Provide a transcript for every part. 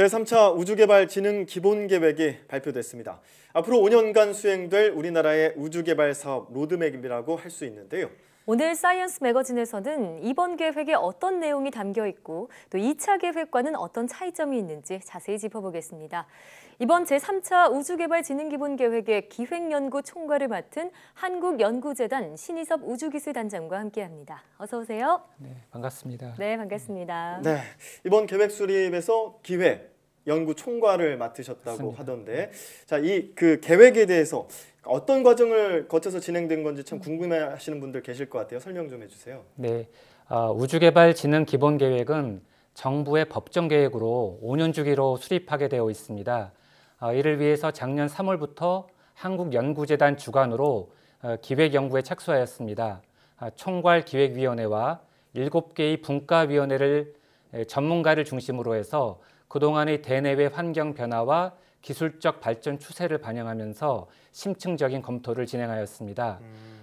제3차 우주개발진흥 기본계획이 발표됐습니다. 앞으로 5년간 수행될 우리나라의 우주개발 사업 로드맵이라고 할 수 있는데요. 오늘 사이언스 매거진에서는 이번 계획에 어떤 내용이 담겨 있고 또 2차 계획과는 어떤 차이점이 있는지 자세히 짚어보겠습니다. 이번 제3차 우주개발진흥기본계획의 기획연구 총괄을 맡은 한국연구재단 신희섭 우주기술단장과 함께합니다. 어서 오세요. 네, 반갑습니다. 네, 반갑습니다. 네, 이번 계획 수립에서 기획 연구 총괄을 맡으셨다고 맞습니다. 하던데, 자 이 그 계획에 대해서 어떤 과정을 거쳐서 진행된 건지 참 궁금해하시는 분들 계실 것 같아요. 설명 좀 해주세요. 네, 아, 우주개발진흥 기본계획은 정부의 법정 계획으로 5년 주기로 수립하게 되어 있습니다. 아, 이를 위해서 작년 3월부터 한국연구재단 주관으로 어, 기획연구에 착수하였습니다. 아, 총괄기획위원회와 7개의 분과위원회를 에, 전문가를 중심으로 해서 그동안의 대내외 환경 변화와 기술적 발전 추세를 반영하면서 심층적인 검토를 진행하였습니다.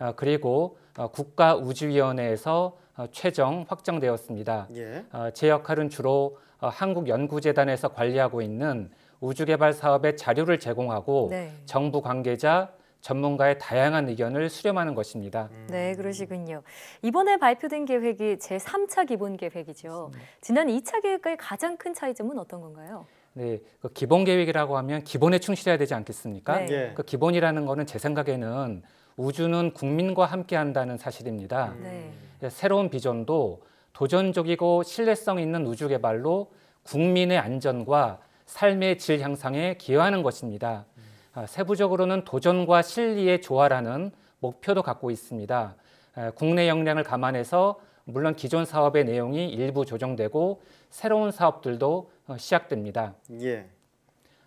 아, 그리고 어, 국가우주위원회에서 어, 최종 확정되었습니다. 예. 어, 제 역할은 주로 어, 한국연구재단에서 관리하고 있는 우주개발 사업의 자료를 제공하고 네. 정부 관계자, 전문가의 다양한 의견을 수렴하는 것입니다. 네, 그러시군요. 이번에 발표된 계획이 제3차 기본 계획이죠. 지난 2차 계획과의 가장 큰 차이점은 어떤 건가요? 네, 그 기본 계획이라고 하면 기본에 충실해야 되지 않겠습니까? 네. 예. 그 기본이라는 거는 제 생각에는 우주는 국민과 함께 한다는 사실입니다. 네. 새로운 비전도 도전적이고 신뢰성 있는 우주 개발로 국민의 안전과 삶의 질 향상에 기여하는 것입니다. 아, 세부적으로는 도전과 실리의 조화라는 목표도 갖고 있습니다. 아, 국내 역량을 감안해서 물론 기존 사업의 내용이 일부 조정되고 새로운 사업들도 어, 시작됩니다. 예.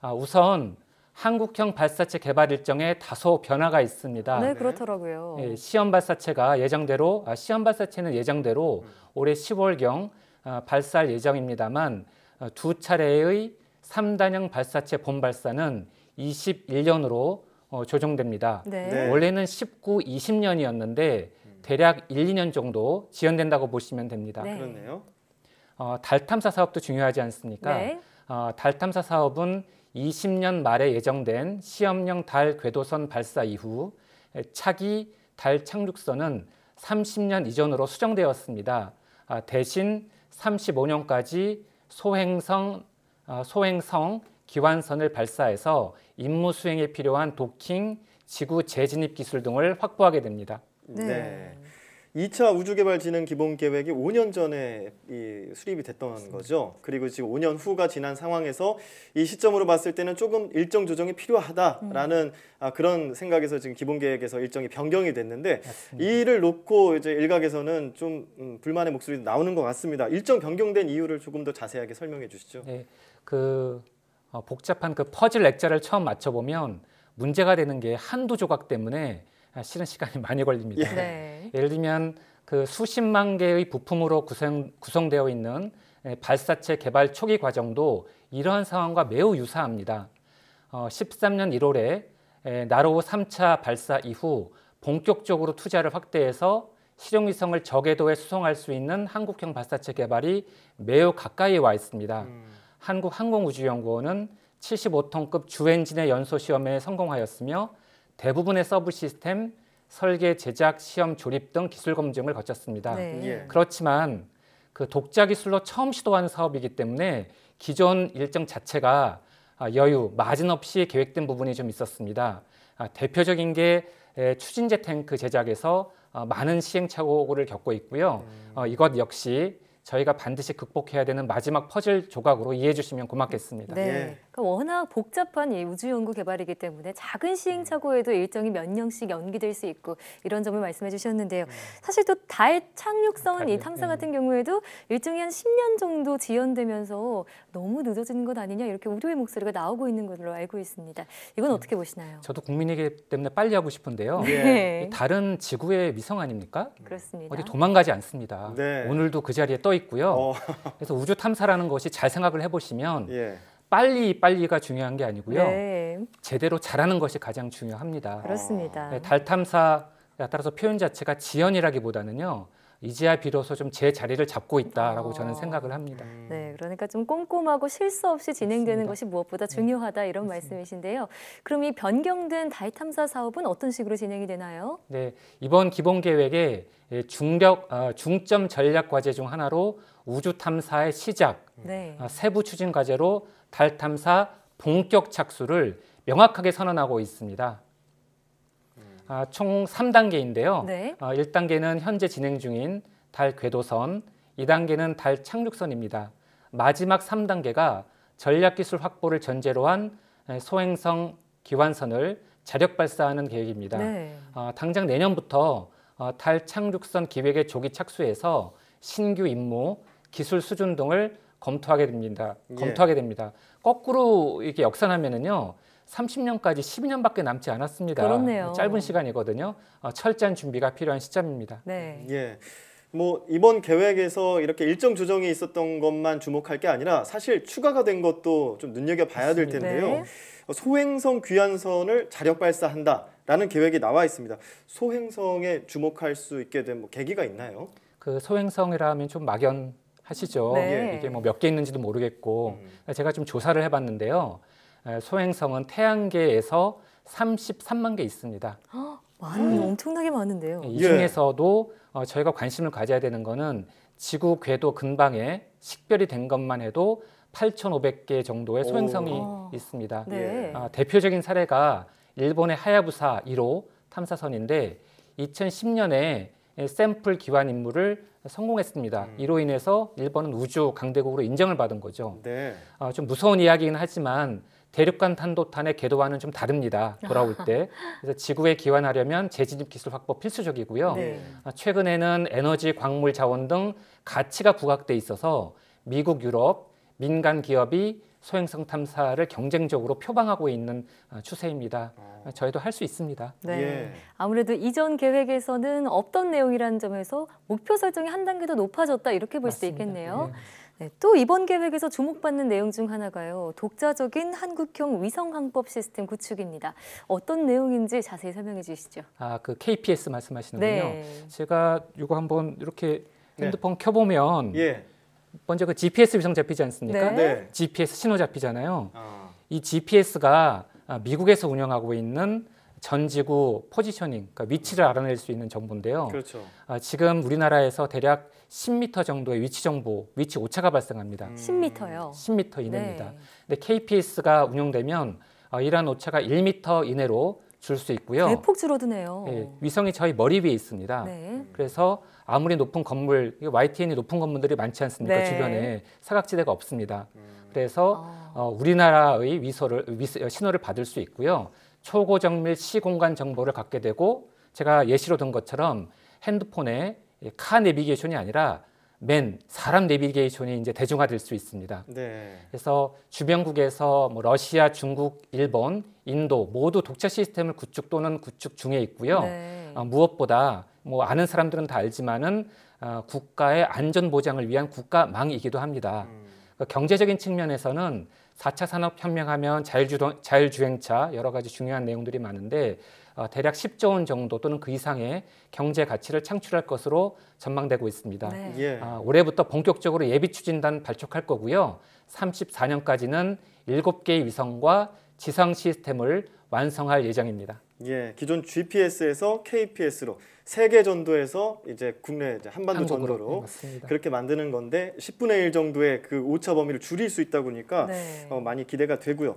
아, 우선 한국형 발사체 개발 일정에 다소 변화가 있습니다. 네, 그렇더라고요. 예, 시험 발사체가 예정대로 아, 시험 발사체는 예정대로 올해 10월경 아, 발사할 예정입니다만 어, 두 차례의 3단형 발사체 본 발사는 21년으로 어, 조정됩니다. 네. 네. 원래는 19, 20년이었는데 대략 1, 2년 정도 지연된다고 보시면 됩니다. 네. 그렇네요. 어, 달 탐사 사업도 중요하지 않습니까? 네. 어, 달 탐사 사업은 20년 말에 예정된 시험용 달 궤도선 발사 이후 에, 차기 달 착륙선은 30년 이전으로 수정되었습니다. 아, 대신 35년까지 소행성 아, 소행성 기완선을 발사해서 임무 수행에 필요한 도킹, 지구 재진입 기술 등을 확보하게 됩니다. 네. 네. 2차 우주개발진흥 기본계획이 5년 전에 이 수립이 됐던 거죠. 그리고 지금 5년 후가 지난 상황에서 이 시점으로 봤을 때는 조금 일정 조정이 필요하다라는 아, 그런 생각에서 지금 기본계획에서 일정이 변경이 됐는데 이를 놓고 이제 일각에서는 좀 음, 불만의 목소리도 나오는 것 같습니다. 일정 변경된 이유를 조금 더 자세하게 설명해 주시죠. 네, 그 어, 복잡한 그 퍼즐 액자를 처음 맞춰보면 문제가 되는 게 한두 조각 때문에 아, 실은 시간이 많이 걸립니다. 예. 네. 예를 들면 그 수십만 개의 부품으로 구성, 구성되어 있는 에, 발사체 개발 초기 과정도 이러한 상황과 매우 유사합니다. 어, 13년 1월에 에, 나로호 3차 발사 이후 본격적으로 투자를 확대해서 실용위성을 저궤도에 수송할 수 있는 한국형 발사체 개발이 매우 가까이 와 있습니다. 한국항공우주연구원은 75톤급 주엔진의 연소 시험에 성공하였으며 대부분의 서브 시스템 설계, 제작, 시험, 조립 등 기술 검증을 거쳤습니다. 네. 예. 그렇지만 그 독자 기술로 처음 시도하는 사업이기 때문에 기존 일정 자체가 아, 여유, 마진 없이 계획된 부분이 좀 있었습니다. 아, 대표적인 게 에, 추진제 탱크 제작에서 어, 많은 시행착오를 겪고 있고요. 어, 이것 역시 저희가 반드시 극복해야 되는 마지막 퍼즐 조각으로 이해해 주시면 고맙겠습니다. 네. 워낙 복잡한 이 우주 연구 개발이기 때문에 작은 시행착오에도 일정이 몇 년씩 연기될 수 있고 이런 점을 말씀해 주셨는데요. 사실 또 달 착륙선 이 탐사 네. 같은 경우에도 일정이 한 10년 정도 지연되면서 너무 늦어지는 것 아니냐 이렇게 우려의 목소리가 나오고 있는 걸로 알고 있습니다. 이건 어떻게 보시나요? 저도 국민이기 때문에 빨리 하고 싶은데요. 네. 이 달은 지구의 위성 아닙니까? 그렇습니다. 어디 도망가지 않습니다. 네. 오늘도 그 자리에 떠 있고요. 어, 그래서 우주 탐사라는 것이 잘 생각을 해보시면 예. 빨리 빨리가 중요한 게 아니고요. 네, 제대로 잘하는 것이 가장 중요합니다. 그렇습니다. 네, 달 탐사 따라서 표현 자체가 지연이라기보다는요 이제야 비로소 좀 제 자리를 잡고 있다라고 어. 저는 생각을 합니다. 네, 그러니까 좀 꼼꼼하고 실수 없이 진행되는 맞습니다. 것이 무엇보다 중요하다 이런 말씀이신데요. 그럼 이 변경된 달 탐사 사업은 어떤 식으로 진행이 되나요? 네, 이번 기본 계획에 예, 중력 어, 중점 전략 과제 중 하나로 우주 탐사의 시작, 네. 아, 세부 추진 과제로 달 탐사 본격 착수를 명확하게 선언하고 있습니다. 아, 총 3단계인데요. 네. 어, 1단계는 현재 진행 중인 달 궤도선, 2단계는 달 착륙선입니다. 마지막 3단계가 전략기술 확보를 전제로 한 에, 소행성 기완선을 자력 발사하는 계획입니다. 네. 어, 당장 내년부터 어, 달 착륙선 기획에 조기 착수해서 신규 임무, 기술 수준 등을 검토하게 됩니다. 예. 검토하게 됩니다. 거꾸로 이렇게 역산하면은요. 30년까지 12년밖에 남지 않았습니다. 그렇네요. 짧은 시간이거든요. 어, 철저한 준비가 필요한 시점입니다. 네. 예. 뭐 이번 계획에서 이렇게 일정 조정이 있었던 것만 주목할 게 아니라 사실 추가가 된 것도 좀 눈여겨 봐야 될. 텐데요. 네. 소행성 귀환선을 자력 발사한다라는 계획이 나와 있습니다. 소행성에 주목할 수 있게 된 뭐 계기가 있나요? 그 소행성이라면 좀 막연 하시죠. 네. 이게 뭐 몇 개 있는지도 모르겠고 제가 좀 조사를 해봤는데요. 에, 소행성은 태양계에서 33만 개 있습니다. 많이 엄청나게 많은데요. 이 예. 중에서도 어, 저희가 관심을 가져야 되는 거는 지구 궤도 근방에 식별이 된 것만 해도 8,500개 정도의 소행성이 오. 있습니다. 네. 아, 대표적인 사례가 일본의 하야부사 1호 탐사선인데 2010년에 샘플 기환 임무를 성공했습니다. 이로 인해서 일본은 우주 강대국으로 인정을 받은 거죠. 네. 어, 좀 무서운 이야기긴 하지만 대륙간 탄도탄의 궤도와는 좀 다릅니다. 돌아올 때. 그래서 지구에 기환하려면 재진입 기술 확보 필수적이고요. 네. 아, 최근에는 에너지, 광물 자원 등 가치가 부각돼 있어서 미국, 유럽 민간 기업이 소행성 탐사를 경쟁적으로 표방하고 있는 아, 추세입니다. 아, 저희도 할 수 있습니다. 네. 예. 아무래도 이전 계획에서는 없던 내용이라는 점에서 목표 설정이 한 단계 더 높아졌다 이렇게 볼 맞습니다. 있겠네요. 예. 네, 또 이번 계획에서 주목받는 내용 중 하나가요. 독자적인 한국형 위성 항법 시스템 구축입니다. 어떤 내용인지 자세히 설명해 주시죠. 아, 그 KPS 말씀하시는군요. 네. 제가 이거 한번 이렇게 네. 핸드폰 켜보면 예. 먼저 그 GPS 위성 잡히지 않습니까? 네. 네. GPS 신호 잡히잖아요. 아. 이 GPS가 아, 미국에서 운영하고 있는 전 지구 포지셔닝, 그러니까 위치를 알아낼 수 있는 정보인데요. 그렇죠. 아, 지금 우리나라에서 대략 10m 정도의 위치 정보, 위치 오차가 발생합니다. 음. 10m요. 10m 이내입니다. 네. 근데 KPS가 운용되면 아, 이러한 오차가 1m 이내로 줄 수 있고요. 대폭 줄어드네요. 예, 위성이 저희 머리 위에 있습니다. 네. 그래서 아무리 높은 건물, YTN이 높은 건물들이 많지 않습니까? 네. 주변에 사각지대가 없습니다. 음. 그래서 아. 어, 우리나라의 위소를 위스- 신호를 받을 수 있고요. 초고정밀 시공간 정보를 갖게 되고 제가 예시로 든 것처럼 핸드폰에 이카 내비게이션이 아니라 맨 사람 내비게이션이 이제 대중화될 수 있습니다. 네. 그래서 주변국에서 뭐 러시아, 중국, 일본, 인도 모두 독자 시스템을 구축 또는 구축 중에 있고요. 네. 어, 무엇보다 뭐 아는 사람들은 다 알지만은 어, 국가의 안전 보장을 위한 국가망이기도 합니다. 음. 그 경제적인 측면에서는 4차 산업혁명하면 자율주도, 자율주행차 여러 가지 중요한 내용들이 많은데 어, 대략 10조 원 정도 또는 그 이상의 경제 가치를 창출할 것으로 전망되고 있습니다. 네. 예. 아, 올해부터 본격적으로 예비 추진단 발족할 거고요. 34년까지는 7개의 위성과 지상 시스템을 완성할 예정입니다. 예. 기존 GPS에서 KPS로 세계 전도에서 이제 국내 이제 한반도 한국으로. 전도로 네. 그렇게 만드는 건데 10분의 1 정도의 그 오차 범위를 줄일 수 있다 보니까 네. 어, 많이 기대가 되고요.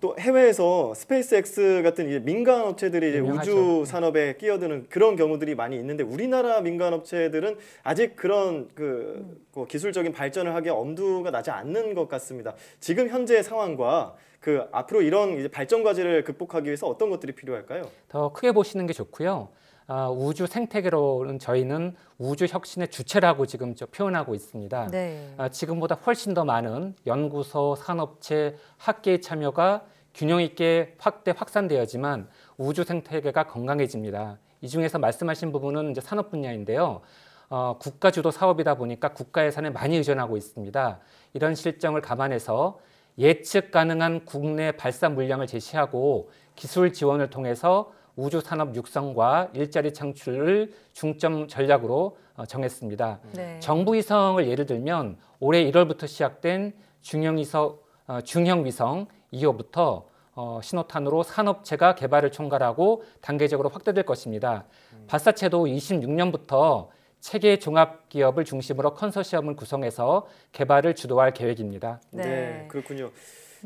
또 해외에서 스페이스X 같은 이제 민간 업체들이 이제 유명하죠. 우주 산업에 끼어드는 그런 경우들이 많이 있는데 우리나라 민간 업체들은 아직 그런 그, 그 기술적인 발전을 하기에 엄두가 나지 않는 것 같습니다. 지금 현재 상황과 그 앞으로 이런 이제 발전 과제를 극복하기 위해서 어떤 것들이 필요할까요? 더 크게 보시는 게 좋고요. 아, 우주 생태계로는 저희는 우주 혁신의 주체라고 지금 저 표현하고 있습니다. 네. 아, 지금보다 훨씬 더 많은 연구소, 산업체, 학계의 참여가 균형 있게 확대 확산되어지만 우주 생태계가 건강해집니다. 이 중에서 말씀하신 부분은 이제 산업 분야인데요. 어, 국가 주도 사업이다 보니까 국가 예산에 많이 의존하고 있습니다. 이런 실정을 감안해서 예측 가능한 국내 발사 물량을 제시하고 기술 지원을 통해서 우주 산업 육성과 일자리 창출을 중점 전략으로 어, 정했습니다. 네. 정부 위성을 예를 들면 올해 1월부터 시작된 중형 위성 어, 중형 위성 2호부터 어, 신호탄으로 산업체가 개발을 총괄하고 단계적으로 확대될 것입니다. 발사체도 26년부터 체계 종합 기업을 중심으로 컨소시엄을 구성해서 개발을 주도할 계획입니다. 네, 네. 그렇군요.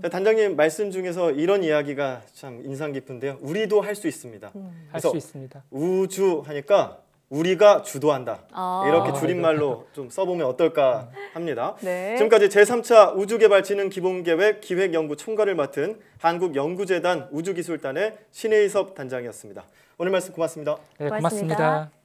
자, 단장님 말씀 중에서 이런 이야기가 참 인상 깊은데요. 우리도 할 수 있습니다. 할 그래서 수 있습니다. 우주 하니까 우리가 주도한다. 아. 이렇게 아, 줄임말로 좀 써보면 어떨까 합니다. 네. 지금까지 제3차 우주개발진흥 기본계획 기획연구 총괄을 맡은 한국연구재단 우주기술단의 신혜섭 단장이었습니다. 오늘 말씀 고맙습니다. 네, 고맙습니다. 고맙습니다.